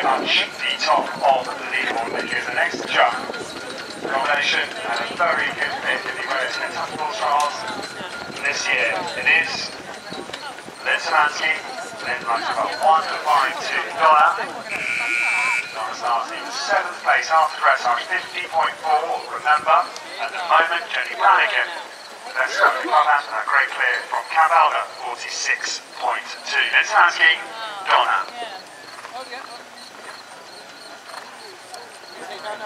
Touch the top of the leaderboard. You. The next jump. Combination and a very good pick in the Rose Tentacles trials this year. It is Lynn Symansky. Lynn runs about 152 dollar. Donner in seventh place after dressage 50.4. Remember, at the moment, Jennie Brannigan. That's Stephanie Clubhouse and a great clear from Cambalda 46.2. Lynn Symansky, Donner. And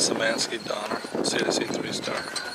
Symansky Donner, CIC three star.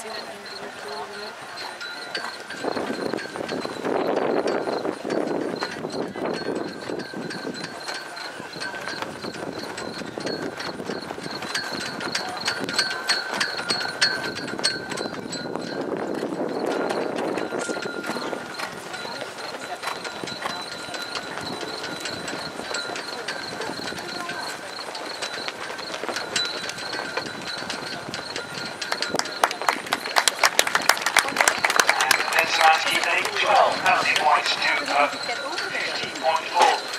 presidente. 58, 12 penalty points to 50.4.